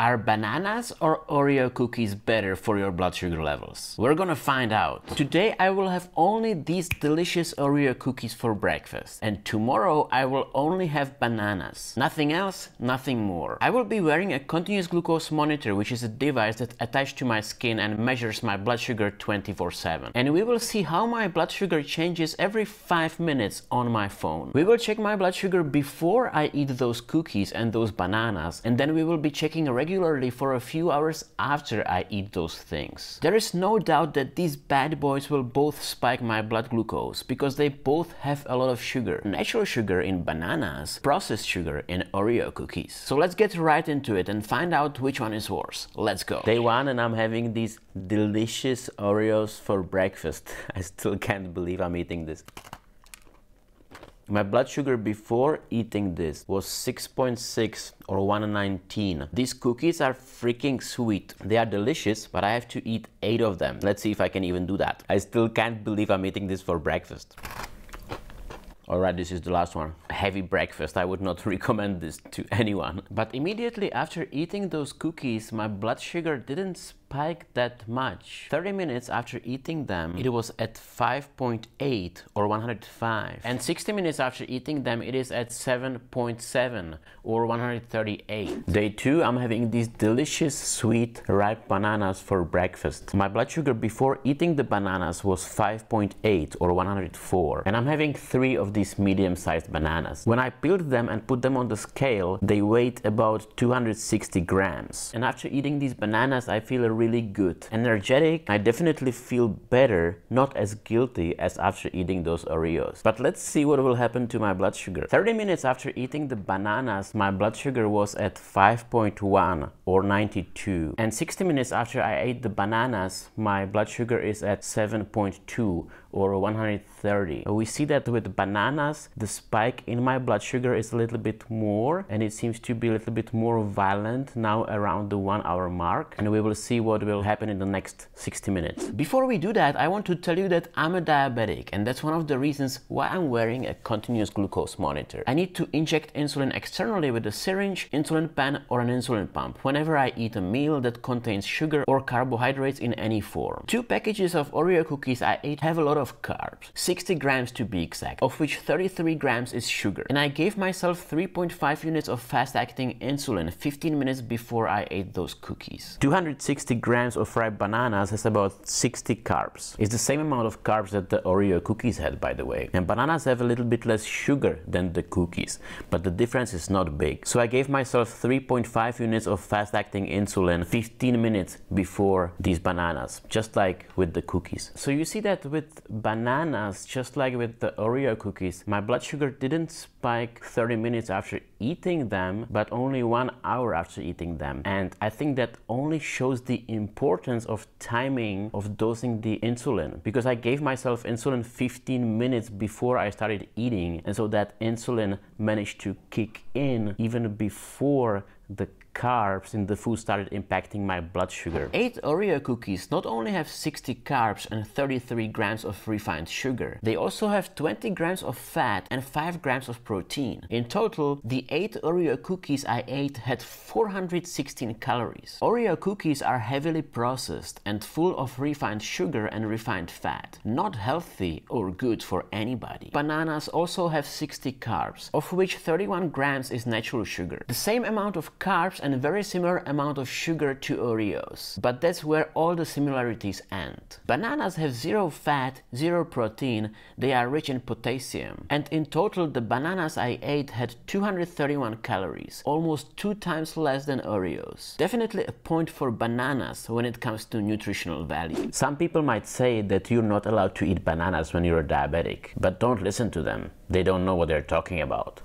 Are bananas or Oreo cookies better for your blood sugar levels? We're gonna find out. Today I will have only these delicious Oreo cookies for breakfast and tomorrow I will only have bananas. Nothing else, nothing more. I will be wearing a continuous glucose monitor which is a device that attached to my skin and measures my blood sugar 24-7. And we will see how my blood sugar changes every 5 minutes on my phone. We will check my blood sugar before I eat those cookies and those bananas and then we will be checking regularly regularly for a few hours after I eat those things. There is no doubt that these bad boys will both spike my blood glucose because they both have a lot of sugar. Natural sugar in bananas, processed sugar in Oreo cookies. So let's get right into it and find out which one is worse. Let's go. Day one and I'm having these delicious Oreos for breakfast. I still can't believe I'm eating this. My blood sugar before eating this was 6.6 or 119. These cookies are freaking sweet. They are delicious, but I have to eat 8 of them. Let's see if I can even do that. I still can't believe I'm eating this for breakfast. Alright, this is the last one. Heavy breakfast. I would not recommend this to anyone. But immediately after eating those cookies, my blood sugar didn't spike that much. 30 minutes after eating them, it was at 5.8 or 105. And 60 minutes after eating them, it is at 7.7 or 138. Day 2, I'm having these delicious sweet ripe bananas for breakfast. My blood sugar before eating the bananas was 5.8 or 104. And I'm having 3 of these medium-sized bananas. When I peeled them and put them on the scale, they weighed about 260 grams. And after eating these bananas, I feel really good. Energetic, I definitely feel better, not as guilty as after eating those Oreos. But let's see what will happen to my blood sugar. 30 minutes after eating the bananas, my blood sugar was at 5.1 or 92. And 60 minutes after I ate the bananas, my blood sugar is at 7.2 or 130. We see that with bananas, the spike in my blood sugar is a little bit more and it seems to be a little bit more violent now around the one hour mark. And we will see what will happen in the next 60 minutes. Before we do that, I want to tell you that I'm a diabetic and that's one of the reasons why I'm wearing a continuous glucose monitor. I need to inject insulin externally with a syringe, insulin pen or an insulin pump whenever I eat a meal that contains sugar or carbohydrates in any form. Two packages of Oreo cookies I ate have a lot of carbs, 60 grams to be exact, of which 33 grams is sugar. And I gave myself 3.5 units of fast-acting insulin 15 minutes before I ate those cookies. 260 grams of ripe bananas has about 60 carbs. It's the same amount of carbs that the Oreo cookies had, by the way. And bananas have a little bit less sugar than the cookies, but the difference is not big. So I gave myself 3.5 units of fast-acting insulin 15 minutes before these bananas, just like with the cookies. So you see that with bananas, just like with the Oreo cookies, my blood sugar didn't spike 30 minutes after eating them, but only one hour after eating them. And I think that only shows the importance of timing of dosing the insulin because I gave myself insulin 15 minutes before I started eating. And so that insulin managed to kick in even before the carbs in the food started impacting my blood sugar. 8 Oreo cookies not only have 60 carbs and 33 grams of refined sugar, they also have 20 grams of fat and 5 grams of protein. In total, the 8 Oreo cookies I ate had 416 calories. Oreo cookies are heavily processed and full of refined sugar and refined fat, not healthy or good for anybody. Bananas also have 60 carbs, of which 31 grams is natural sugar. The same amount of carbs and a very similar amount of sugar to Oreos. But that's where all the similarities end. Bananas have zero fat, zero protein, they are rich in potassium. And in total the bananas I ate had 231 calories, almost two times less than Oreos. Definitely a point for bananas when it comes to nutritional value. Some people might say that you're not allowed to eat bananas when you're a diabetic, but don't listen to them. They don't know what they're talking about.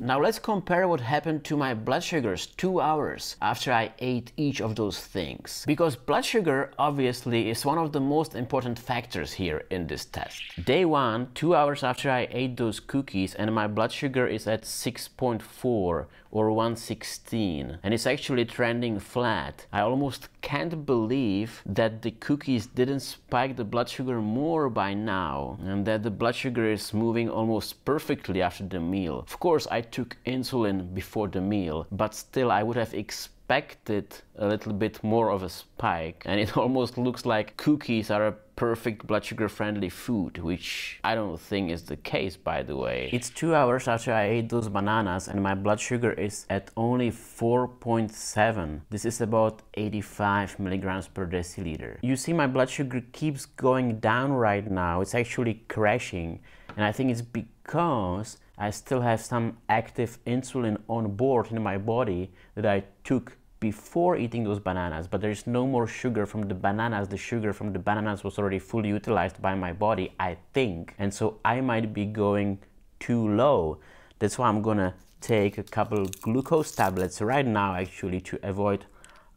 Now let's compare what happened to my blood sugars two hours after I ate each of those things. Because blood sugar obviously is one of the most important factors here in this test. Day one, two hours after I ate those cookies and my blood sugar is at 6.4 or 116 and it's actually trending flat. I almost can't believe that the cookies didn't spike the blood sugar more by now and that the blood sugar is moving almost perfectly after the meal. Of course, I took insulin before the meal, but still I would have expected expected a little bit more of a spike and it almost looks like cookies are a perfect blood sugar friendly food, which I don't think is the case by the way. It's two hours after I ate those bananas and my blood sugar is at only 4.7. This is about 85 milligrams per deciliter. You see my blood sugar keeps going down right now. It's actually crashing and I think it's because I still have some active insulin on board in my body that I took before eating those bananas, but there's no more sugar from the bananas. The sugar from the bananas was already fully utilized by my body, I think. And so I might be going too low. That's why I'm gonna take a couple glucose tablets right now actually to avoid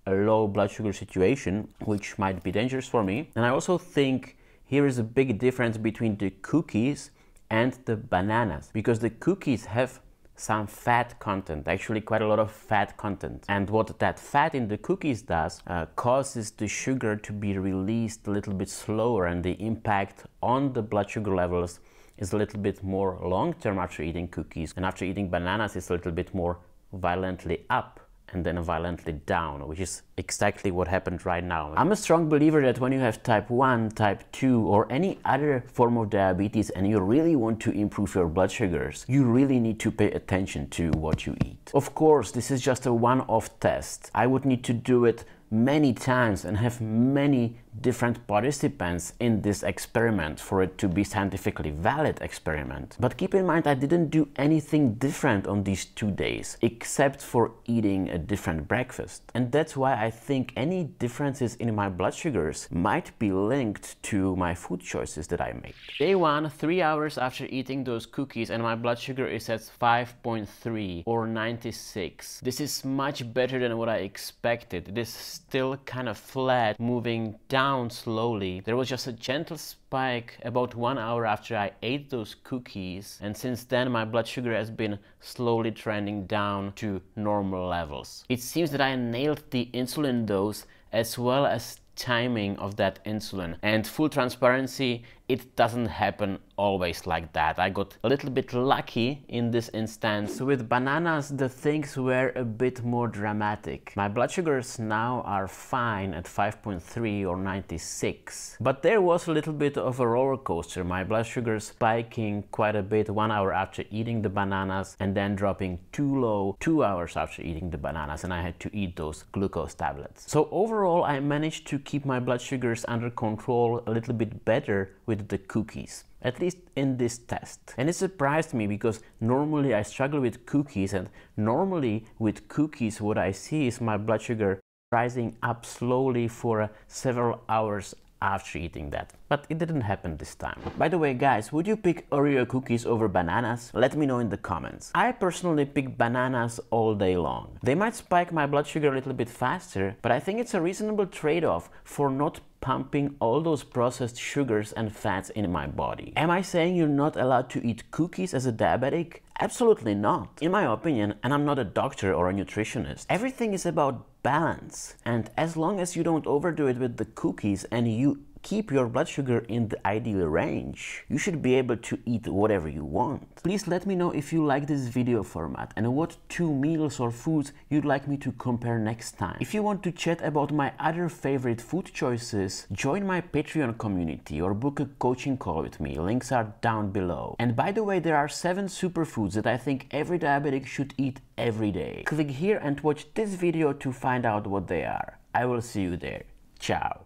a low blood sugar situation, which might be dangerous for me. And I also think here is a big difference between the cookies and the bananas because the cookies have some fat content, actually quite a lot of fat content. And what that fat in the cookies does uh, causes the sugar to be released a little bit slower and the impact on the blood sugar levels is a little bit more long term after eating cookies and after eating bananas it's a little bit more violently up and then violently down, which is exactly what happened right now. I'm a strong believer that when you have type 1, type 2 or any other form of diabetes and you really want to improve your blood sugars, you really need to pay attention to what you eat. Of course, this is just a one-off test. I would need to do it many times and have many different participants in this experiment for it to be scientifically valid experiment. But keep in mind I didn't do anything different on these two days except for eating a different breakfast. And that's why I think any differences in my blood sugars might be linked to my food choices that I make. Day one, three hours after eating those cookies and my blood sugar is at 5.3 or 96. This is much better than what I expected. It is still kind of flat, moving down slowly. There was just a gentle spike about one hour after I ate those cookies, and since then my blood sugar has been slowly trending down to normal levels. It seems that I nailed the insulin dose as well as timing of that insulin. And full transparency, it doesn't happen always like that. I got a little bit lucky in this instance. With bananas, the things were a bit more dramatic. My blood sugars now are fine at 5.3 or 96. But there was a little bit of a roller coaster. My blood sugar spiking quite a bit one hour after eating the bananas and then dropping too low two hours after eating the bananas and I had to eat those glucose tablets. So overall, I managed to keep my blood sugars under control a little bit better with with the cookies, at least in this test. And it surprised me because normally I struggle with cookies and normally with cookies what I see is my blood sugar rising up slowly for uh, several hours after eating that. But it didn't happen this time. By the way, guys, would you pick Oreo cookies over bananas? Let me know in the comments. I personally pick bananas all day long. They might spike my blood sugar a little bit faster, but I think it's a reasonable trade-off for not pumping all those processed sugars and fats in my body. Am I saying you're not allowed to eat cookies as a diabetic? Absolutely not. In my opinion, and I'm not a doctor or a nutritionist, everything is about balance. And as long as you don't overdo it with the cookies and you keep your blood sugar in the ideal range, you should be able to eat whatever you want. Please let me know if you like this video format and what two meals or foods you'd like me to compare next time. If you want to chat about my other favorite food choices, join my Patreon community or book a coaching call with me. Links are down below. And by the way, there are seven superfoods that I think every diabetic should eat every day. Click here and watch this video to find out what they are. I will see you there. Ciao.